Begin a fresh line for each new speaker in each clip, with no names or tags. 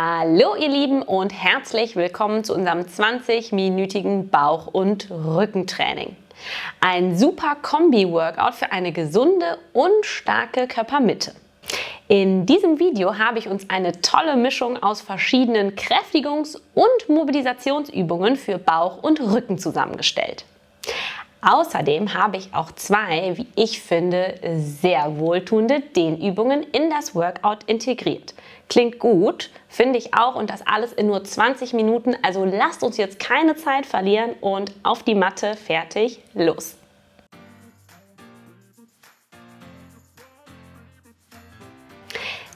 Hallo ihr Lieben und herzlich willkommen zu unserem 20-minütigen Bauch- und Rückentraining. Ein super Kombi-Workout für eine gesunde und starke Körpermitte. In diesem Video habe ich uns eine tolle Mischung aus verschiedenen Kräftigungs- und Mobilisationsübungen für Bauch und Rücken zusammengestellt. Außerdem habe ich auch zwei, wie ich finde, sehr wohltuende Dehnübungen in das Workout integriert. Klingt gut, finde ich auch und das alles in nur 20 Minuten. Also lasst uns jetzt keine Zeit verlieren und auf die Matte, fertig, los.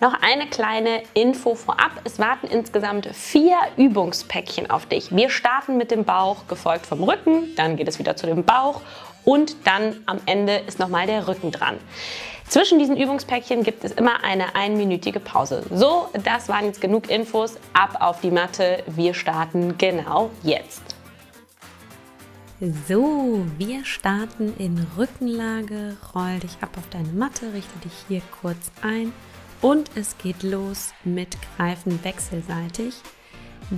Noch eine kleine Info vorab. Es warten insgesamt vier Übungspäckchen auf dich. Wir starten mit dem Bauch, gefolgt vom Rücken, dann geht es wieder zu dem Bauch und dann am Ende ist nochmal der Rücken dran. Zwischen diesen Übungspäckchen gibt es immer eine einminütige Pause. So, das waren jetzt genug Infos. Ab auf die Matte. Wir starten genau jetzt.
So, wir starten in Rückenlage. Roll dich ab auf deine Matte, richte dich hier kurz ein und es geht los mit Greifen wechselseitig.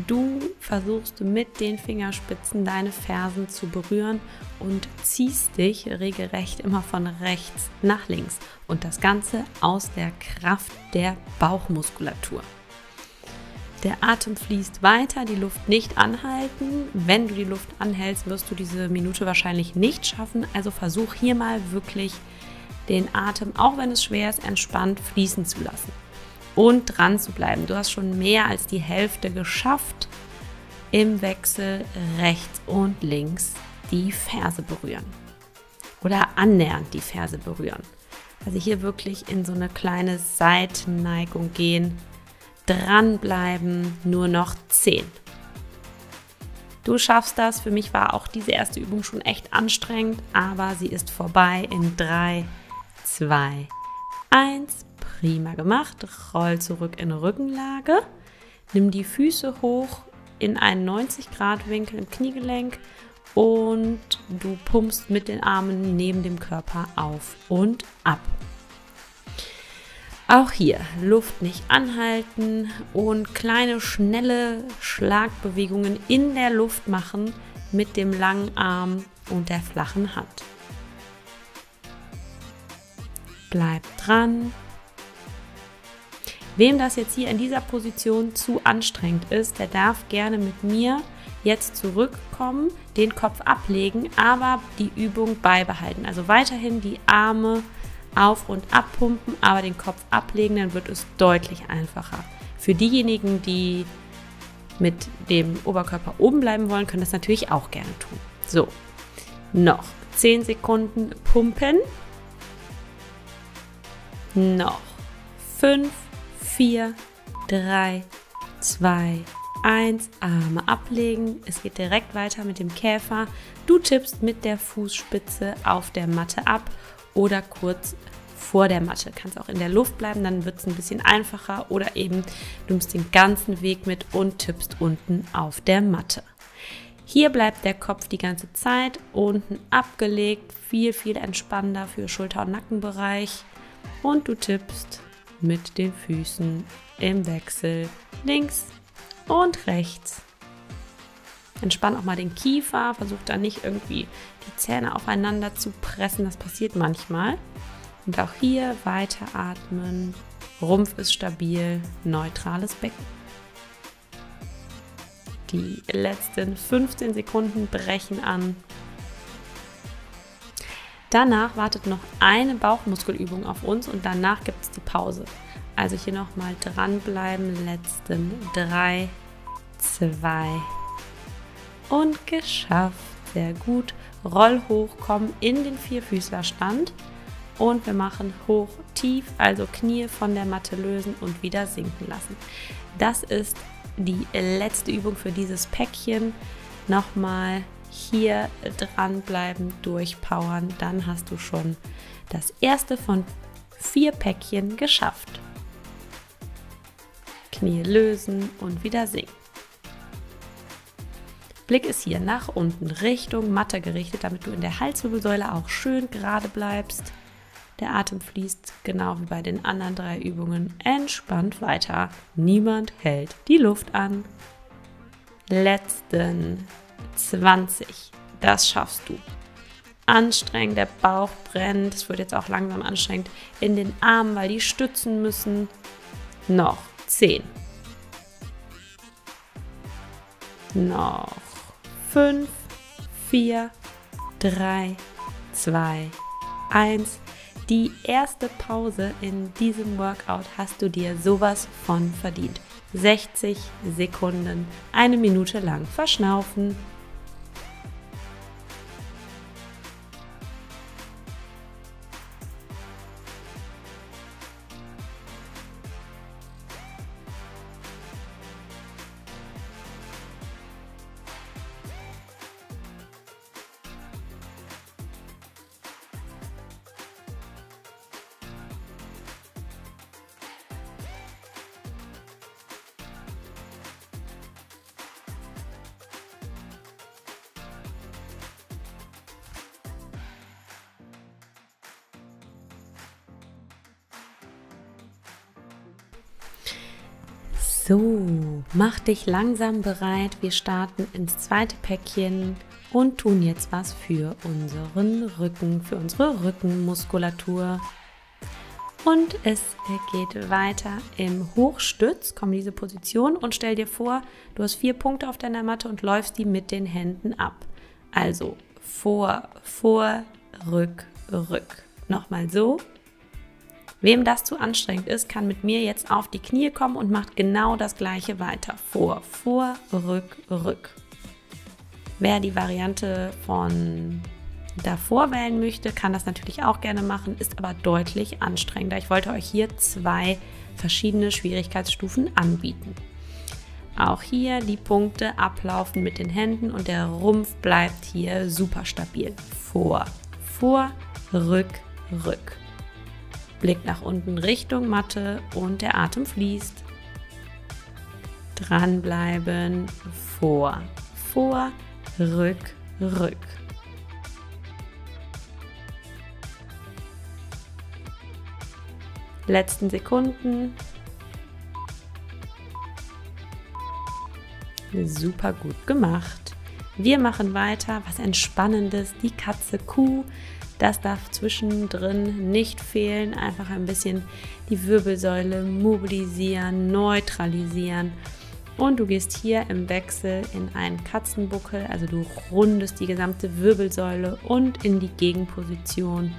Du versuchst mit den Fingerspitzen deine Fersen zu berühren und ziehst dich regelrecht immer von rechts nach links. Und das Ganze aus der Kraft der Bauchmuskulatur. Der Atem fließt weiter, die Luft nicht anhalten. Wenn du die Luft anhältst, wirst du diese Minute wahrscheinlich nicht schaffen. Also versuch hier mal wirklich den Atem, auch wenn es schwer ist, entspannt fließen zu lassen und dran zu bleiben. Du hast schon mehr als die Hälfte geschafft. Im Wechsel rechts und links die Ferse berühren oder annähernd die Ferse berühren. Also hier wirklich in so eine kleine Seitenneigung gehen, dranbleiben, nur noch 10. Du schaffst das. Für mich war auch diese erste Übung schon echt anstrengend, aber sie ist vorbei in 3, 2, 1. Prima gemacht. Roll zurück in Rückenlage. Nimm die Füße hoch in einen 90 Grad Winkel im Kniegelenk und du pumpst mit den Armen neben dem Körper auf und ab. Auch hier Luft nicht anhalten und kleine schnelle Schlagbewegungen in der Luft machen mit dem langen Arm und der flachen Hand. Bleib dran. Wem das jetzt hier in dieser Position zu anstrengend ist, der darf gerne mit mir jetzt zurückkommen, den Kopf ablegen, aber die Übung beibehalten. Also weiterhin die Arme auf und abpumpen, aber den Kopf ablegen, dann wird es deutlich einfacher. Für diejenigen, die mit dem Oberkörper oben bleiben wollen, können das natürlich auch gerne tun. So, noch 10 Sekunden pumpen. Noch 5, 4, 3, 2, 1. Arme ablegen. Es geht direkt weiter mit dem Käfer. Du tippst mit der Fußspitze auf der Matte ab oder kurz vor der Matte. Kannst auch in der Luft bleiben, dann wird es ein bisschen einfacher. Oder eben du nimmst den ganzen Weg mit und tippst unten auf der Matte. Hier bleibt der Kopf die ganze Zeit unten abgelegt, viel, viel entspannender für Schulter- und Nackenbereich und du tippst mit den Füßen im Wechsel links und rechts. Entspann auch mal den Kiefer, versuch da nicht irgendwie die Zähne aufeinander zu pressen, das passiert manchmal. Und auch hier weiter atmen. Rumpf ist stabil, neutrales Becken. Die letzten 15 Sekunden brechen an. Danach wartet noch eine Bauchmuskelübung auf uns und danach gibt es die Pause. Also hier nochmal dranbleiben. Letzten drei, zwei und geschafft. Sehr gut. Roll hoch, komm in den Vierfüßlerstand und wir machen hoch, tief, also Knie von der Matte lösen und wieder sinken lassen. Das ist die letzte Übung für dieses Päckchen. Nochmal hier dranbleiben, durchpowern, dann hast du schon das erste von vier Päckchen geschafft. Knie lösen und wieder sinken. Blick ist hier nach unten, Richtung Matte gerichtet, damit du in der Halswirbelsäule auch schön gerade bleibst. Der Atem fließt genau wie bei den anderen drei Übungen entspannt weiter. Niemand hält die Luft an. Letzten 20. Das schaffst du. Anstrengend, der Bauch brennt. Es wird jetzt auch langsam anstrengend in den Armen, weil die stützen müssen. Noch 10. Noch 5, 4, 3, 2, 1. Die erste Pause in diesem Workout hast du dir sowas von verdient. 60 Sekunden, eine Minute lang verschnaufen. So, mach dich langsam bereit. Wir starten ins zweite Päckchen und tun jetzt was für unseren Rücken, für unsere Rückenmuskulatur. Und es geht weiter im Hochstütz. Komm in diese Position und stell dir vor, du hast vier Punkte auf deiner Matte und läufst die mit den Händen ab. Also vor, vor, rück, rück. Nochmal so Wem das zu anstrengend ist, kann mit mir jetzt auf die Knie kommen und macht genau das gleiche weiter. Vor, vor, rück, rück. Wer die Variante von davor wählen möchte, kann das natürlich auch gerne machen, ist aber deutlich anstrengender. Ich wollte euch hier zwei verschiedene Schwierigkeitsstufen anbieten. Auch hier die Punkte ablaufen mit den Händen und der Rumpf bleibt hier super stabil. Vor, vor, rück, rück. Blick nach unten Richtung Matte und der Atem fließt. Dranbleiben, vor, vor, rück, rück. Letzten Sekunden. Super gut gemacht. Wir machen weiter. Was Entspannendes. Die Katze Kuh. Das darf zwischendrin nicht fehlen. Einfach ein bisschen die Wirbelsäule mobilisieren, neutralisieren. Und du gehst hier im Wechsel in einen Katzenbuckel, also du rundest die gesamte Wirbelsäule und in die Gegenposition,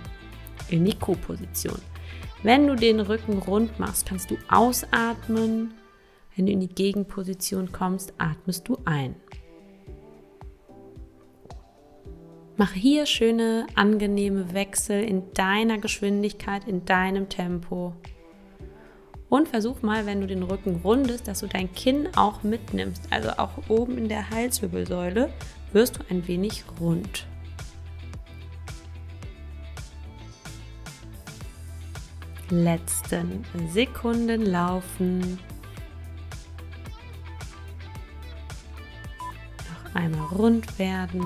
in die Kuhposition. Wenn du den Rücken rund machst, kannst du ausatmen. Wenn du in die Gegenposition kommst, atmest du ein. Mach hier schöne, angenehme Wechsel in deiner Geschwindigkeit, in deinem Tempo. Und versuch mal, wenn du den Rücken rundest, dass du dein Kinn auch mitnimmst. Also auch oben in der Halswirbelsäule wirst du ein wenig rund. Letzten Sekunden laufen. Noch einmal rund werden.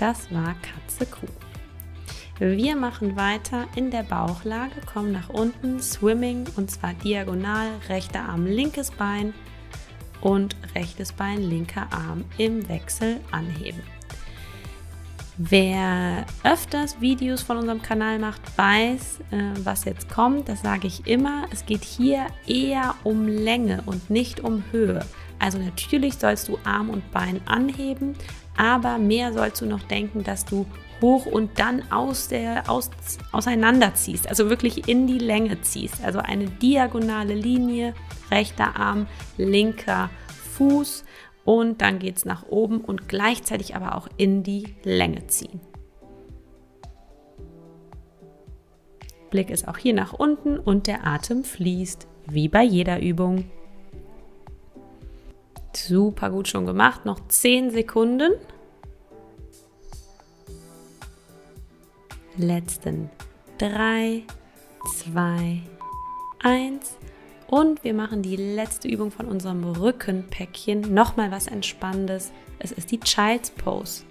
Das war Katze Kuh. Wir machen weiter in der Bauchlage, kommen nach unten, Swimming und zwar diagonal, rechter Arm, linkes Bein und rechtes Bein, linker Arm im Wechsel anheben. Wer öfters Videos von unserem Kanal macht, weiß, äh, was jetzt kommt. Das sage ich immer. Es geht hier eher um Länge und nicht um Höhe. Also natürlich sollst du Arm und Bein anheben, aber mehr sollst du noch denken, dass du hoch und dann aus der aus, auseinanderziehst, also wirklich in die Länge ziehst, also eine diagonale Linie, rechter Arm, linker Fuß und dann geht es nach oben und gleichzeitig aber auch in die Länge ziehen. Blick ist auch hier nach unten und der Atem fließt, wie bei jeder Übung. Super gut schon gemacht. Noch 10 Sekunden. Letzten 3, 2, 1. Und wir machen die letzte Übung von unserem Rückenpäckchen. Nochmal was Entspannendes. Es ist die Child's Pose.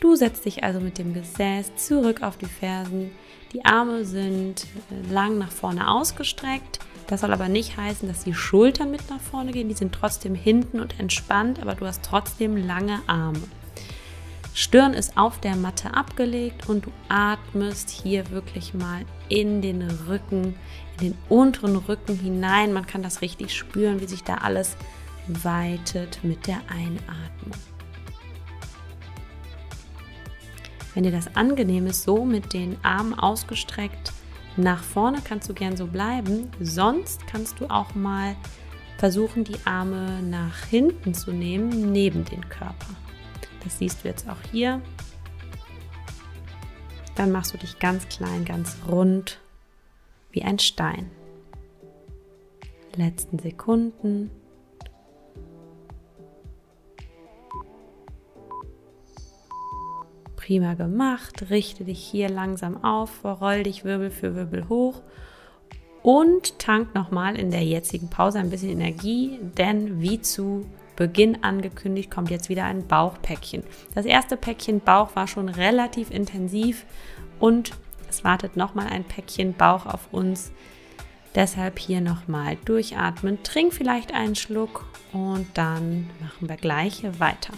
Du setzt dich also mit dem Gesäß zurück auf die Fersen, Die Arme sind lang nach vorne ausgestreckt. Das soll aber nicht heißen, dass die Schultern mit nach vorne gehen. Die sind trotzdem hinten und entspannt, aber du hast trotzdem lange Arme. Stirn ist auf der Matte abgelegt und du atmest hier wirklich mal in den Rücken, in den unteren Rücken hinein. Man kann das richtig spüren, wie sich da alles weitet mit der Einatmung. Wenn dir das angenehm ist, so mit den Armen ausgestreckt nach vorne, kannst du gern so bleiben. Sonst kannst du auch mal versuchen, die Arme nach hinten zu nehmen, neben den Körper. Das siehst du jetzt auch hier. Dann machst du dich ganz klein, ganz rund wie ein Stein. Letzten Sekunden. Prima gemacht. Richte dich hier langsam auf, roll dich Wirbel für Wirbel hoch und tank nochmal in der jetzigen Pause ein bisschen Energie, denn wie zu Beginn angekündigt kommt jetzt wieder ein Bauchpäckchen. Das erste Päckchen Bauch war schon relativ intensiv und es wartet nochmal ein Päckchen Bauch auf uns. Deshalb hier nochmal durchatmen, trink vielleicht einen Schluck und dann machen wir gleich weiter.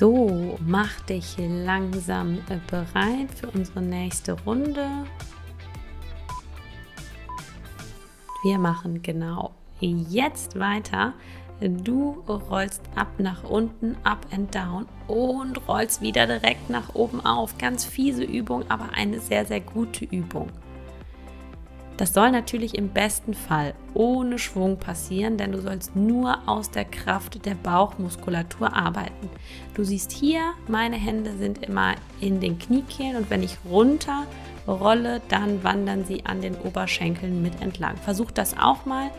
So, mach dich langsam äh, bereit für unsere nächste Runde. Wir machen genau jetzt weiter. Du rollst ab nach unten, up and down und rollst wieder direkt nach oben auf. Ganz fiese Übung, aber eine sehr, sehr gute Übung. Das soll natürlich im besten Fall ohne Schwung passieren, denn du sollst nur aus der Kraft der Bauchmuskulatur arbeiten. Du siehst hier, meine Hände sind immer in den Kniekehlen und wenn ich runter rolle, dann wandern sie an den Oberschenkeln mit entlang. Versuch das auch mal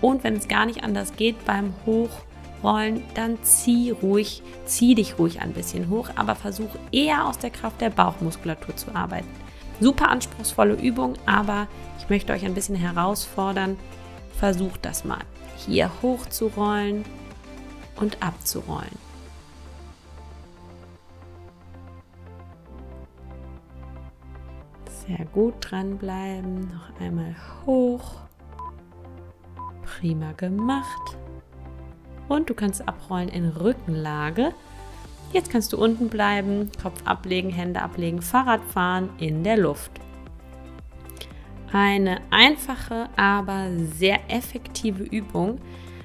und wenn es gar nicht anders geht beim Hochrollen, dann zieh ruhig, zieh dich ruhig ein bisschen hoch, aber versuch eher aus der Kraft der Bauchmuskulatur zu arbeiten. Super anspruchsvolle Übung, aber ich möchte euch ein bisschen herausfordern. Versucht das mal. Hier hochzurollen und abzurollen. Sehr gut dranbleiben. Noch einmal hoch. Prima gemacht. Und du kannst abrollen in Rückenlage. Jetzt kannst du unten bleiben, Kopf ablegen, Hände ablegen, Fahrrad fahren in der Luft. Eine einfache, aber sehr effektive Übung.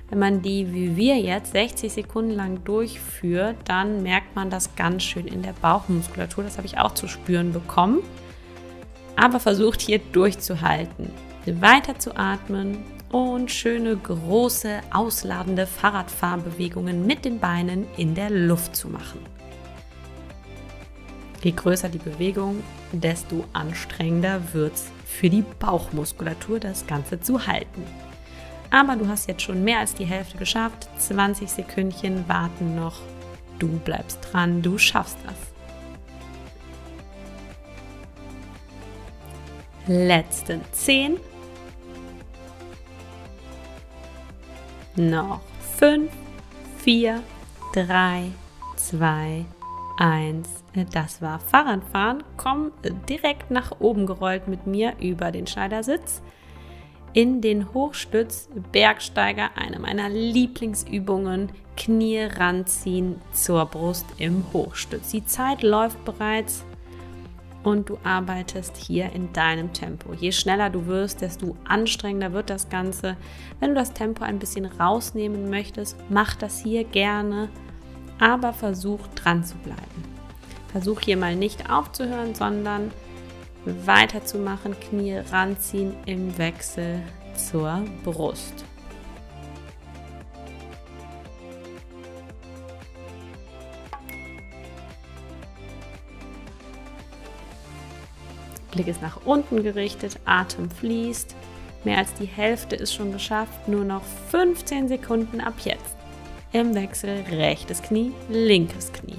Wenn man die wie wir jetzt 60 Sekunden lang durchführt, dann merkt man das ganz schön in der Bauchmuskulatur. Das habe ich auch zu spüren bekommen. Aber versucht hier durchzuhalten, weiter zu atmen und schöne große ausladende Fahrradfahrbewegungen mit den Beinen in der Luft zu machen. Je größer die Bewegung, desto anstrengender wird es für die Bauchmuskulatur, das Ganze zu halten. Aber du hast jetzt schon mehr als die Hälfte geschafft. 20 Sekündchen warten noch. Du bleibst dran, du schaffst das. Letzten 10, Noch 5, 4, 3, 2, 1. Das war Fahrradfahren. Komm direkt nach oben gerollt mit mir über den Schneidersitz in den Hochstütz Bergsteiger, eine meiner Lieblingsübungen. Knie ranziehen zur Brust im Hochstütz. Die Zeit läuft bereits und du arbeitest hier in deinem Tempo. Je schneller du wirst, desto anstrengender wird das Ganze. Wenn du das Tempo ein bisschen rausnehmen möchtest, mach das hier gerne, aber versuch dran zu bleiben. Versuch hier mal nicht aufzuhören, sondern weiterzumachen, Knie ranziehen im Wechsel zur Brust. Blick ist nach unten gerichtet, Atem fließt. Mehr als die Hälfte ist schon geschafft. Nur noch 15 Sekunden ab jetzt. Im Wechsel rechtes Knie, linkes Knie.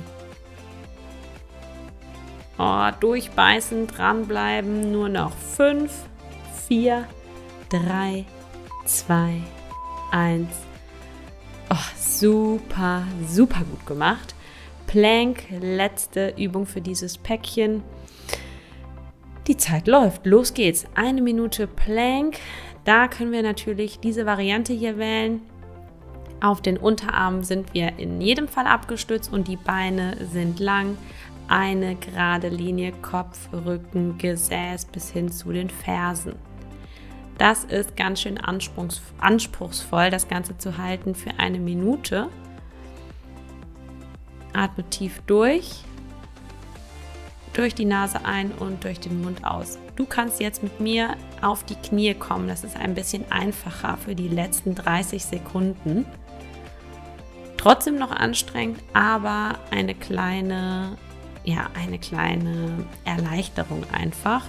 Oh, durchbeißen, dranbleiben. Nur noch 5, 4, 3, 2, 1. Oh, super, super gut gemacht. Plank, letzte Übung für dieses Päckchen. Die Zeit läuft. Los geht's. Eine Minute Plank. Da können wir natürlich diese Variante hier wählen. Auf den Unterarmen sind wir in jedem Fall abgestützt und die Beine sind lang. Eine gerade Linie Kopf, Rücken, Gesäß bis hin zu den Fersen. Das ist ganz schön anspruchsvoll, das Ganze zu halten für eine Minute. Atme tief durch durch die Nase ein und durch den Mund aus. Du kannst jetzt mit mir auf die Knie kommen. Das ist ein bisschen einfacher für die letzten 30 Sekunden. Trotzdem noch anstrengend, aber eine kleine, ja, eine kleine Erleichterung einfach.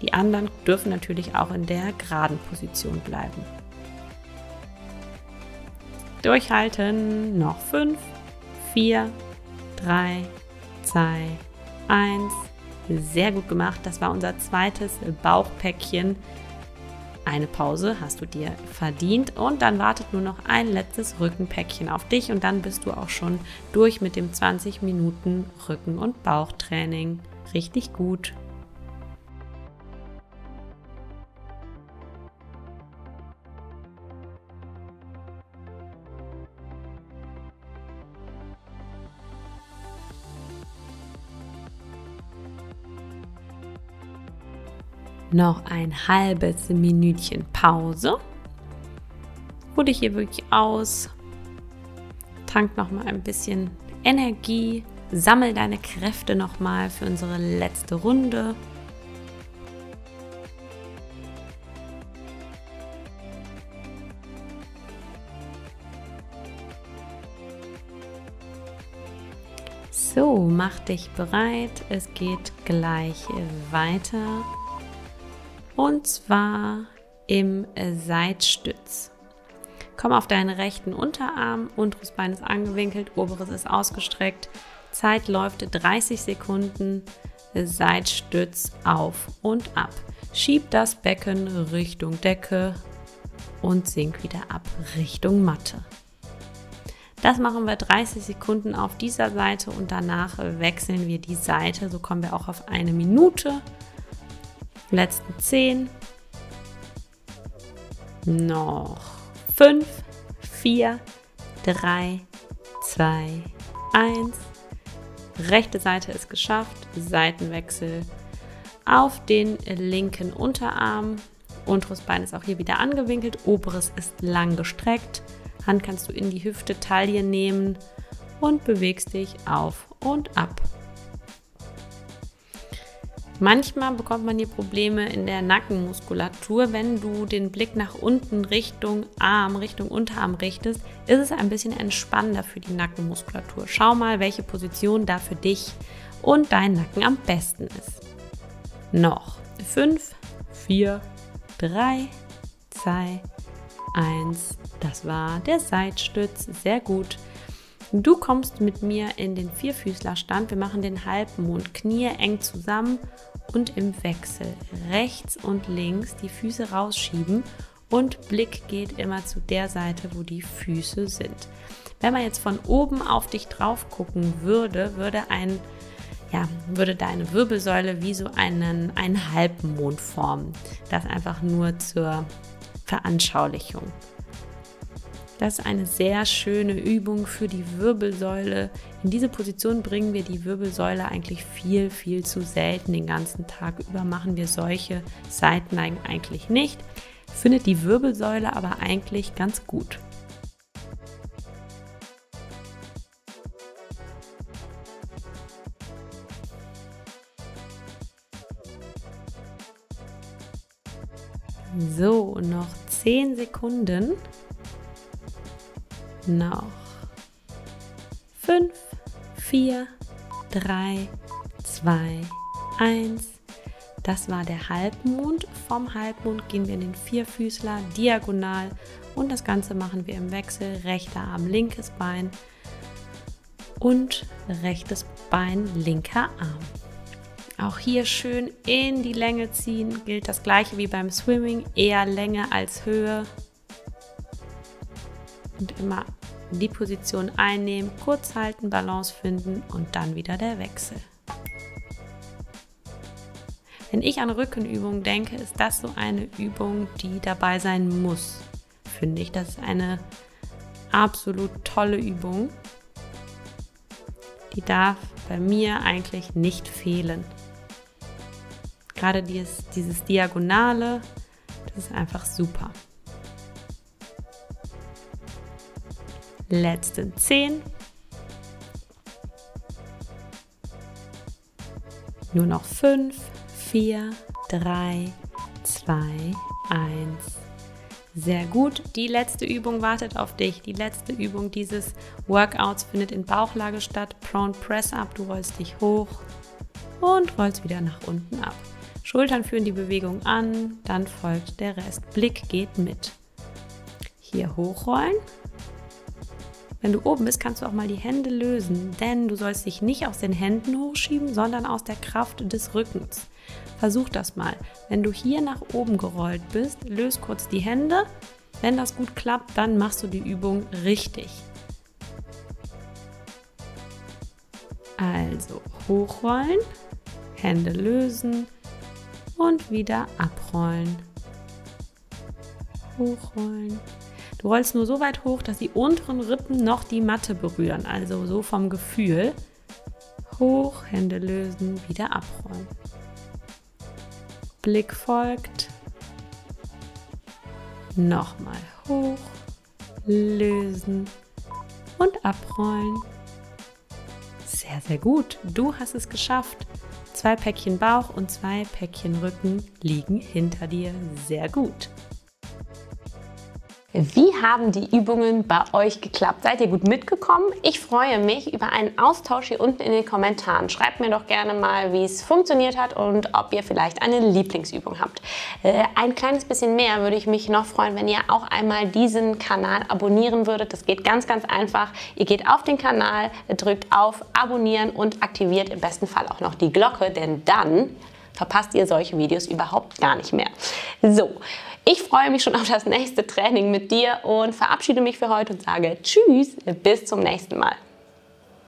Die anderen dürfen natürlich auch in der geraden Position bleiben. Durchhalten. Noch 5, 4, 3, 2, 1. Sehr gut gemacht. Das war unser zweites Bauchpäckchen. Eine Pause hast du dir verdient und dann wartet nur noch ein letztes Rückenpäckchen auf dich und dann bist du auch schon durch mit dem 20 Minuten Rücken- und Bauchtraining. Richtig gut. Noch ein halbes Minütchen Pause. Ruh dich hier wirklich aus. Tank noch mal ein bisschen Energie. Sammel deine Kräfte noch mal für unsere letzte Runde. So, mach dich bereit. Es geht gleich weiter und zwar im Seitstütz. Komm auf deinen rechten Unterarm, unteres Bein ist angewinkelt, oberes ist ausgestreckt. Zeit läuft 30 Sekunden. Seitstütz auf und ab. Schieb das Becken Richtung Decke und sink wieder ab Richtung Matte. Das machen wir 30 Sekunden auf dieser Seite und danach wechseln wir die Seite. So kommen wir auch auf eine Minute letzten 10. Noch 5, 4, 3, 2, 1. Rechte Seite ist geschafft. Seitenwechsel auf den linken Unterarm. Unteres Bein ist auch hier wieder angewinkelt. Oberes ist lang gestreckt. Hand kannst du in die Hüfte, Taille nehmen und bewegst dich auf und ab. Manchmal bekommt man hier Probleme in der Nackenmuskulatur. Wenn du den Blick nach unten Richtung Arm, Richtung Unterarm richtest, ist es ein bisschen entspannender für die Nackenmuskulatur. Schau mal, welche Position da für dich und dein Nacken am besten ist. Noch 5, 4, 3, 2, 1. Das war der Seitstütz. Sehr gut. Du kommst mit mir in den Vierfüßlerstand. Wir machen den Halbmond. Knie eng zusammen und im Wechsel rechts und links die Füße rausschieben und Blick geht immer zu der Seite, wo die Füße sind. Wenn man jetzt von oben auf dich drauf gucken würde, würde ein ja, würde deine Wirbelsäule wie so einen, einen Halbmond formen. Das einfach nur zur Veranschaulichung. Das ist eine sehr schöne Übung für die Wirbelsäule. In diese Position bringen wir die Wirbelsäule eigentlich viel, viel zu selten. Den ganzen Tag über machen wir solche Seitenneigen eigentlich nicht. Findet die Wirbelsäule aber eigentlich ganz gut. So, noch 10 Sekunden noch 5, 4, 3, 2, 1. Das war der Halbmond. Vom Halbmond gehen wir in den Vierfüßler diagonal und das Ganze machen wir im Wechsel. Rechter Arm, linkes Bein und rechtes Bein, linker Arm. Auch hier schön in die Länge ziehen. Gilt das gleiche wie beim Swimming. Eher Länge als Höhe. Und immer die Position einnehmen, kurz halten, Balance finden und dann wieder der Wechsel. Wenn ich an Rückenübungen denke, ist das so eine Übung, die dabei sein muss. Finde ich, das ist eine absolut tolle Übung. Die darf bei mir eigentlich nicht fehlen. Gerade dieses, dieses Diagonale, das ist einfach super. Letzten 10. Nur noch 5, 4, 3, 2, 1. Sehr gut. Die letzte Übung wartet auf dich. Die letzte Übung dieses Workouts findet in Bauchlage statt. Prone Press Up. Du rollst dich hoch und rollst wieder nach unten ab. Schultern führen die Bewegung an, dann folgt der Rest. Blick geht mit. Hier hochrollen. Wenn du oben bist, kannst du auch mal die Hände lösen, denn du sollst dich nicht aus den Händen hochschieben, sondern aus der Kraft des Rückens. Versuch das mal. Wenn du hier nach oben gerollt bist, löse kurz die Hände. Wenn das gut klappt, dann machst du die Übung richtig. Also hochrollen, Hände lösen, und wieder abrollen. Hochrollen. Du rollst nur so weit hoch, dass die unteren Rippen noch die Matte berühren, also so vom Gefühl. Hoch, Hände lösen, wieder abrollen. Blick folgt. Nochmal hoch, lösen und abrollen. Sehr, sehr gut. Du hast es geschafft. Zwei Päckchen Bauch und zwei Päckchen Rücken liegen hinter dir. Sehr gut.
Wie haben die Übungen bei euch geklappt? Seid ihr gut mitgekommen? Ich freue mich über einen Austausch hier unten in den Kommentaren. Schreibt mir doch gerne mal, wie es funktioniert hat und ob ihr vielleicht eine Lieblingsübung habt. Äh, ein kleines bisschen mehr würde ich mich noch freuen, wenn ihr auch einmal diesen Kanal abonnieren würdet. Das geht ganz, ganz einfach. Ihr geht auf den Kanal, drückt auf Abonnieren und aktiviert im besten Fall auch noch die Glocke, denn dann verpasst ihr solche Videos überhaupt gar nicht mehr. So, ich freue mich schon auf das nächste Training mit dir und verabschiede mich für heute und sage Tschüss, bis zum nächsten Mal.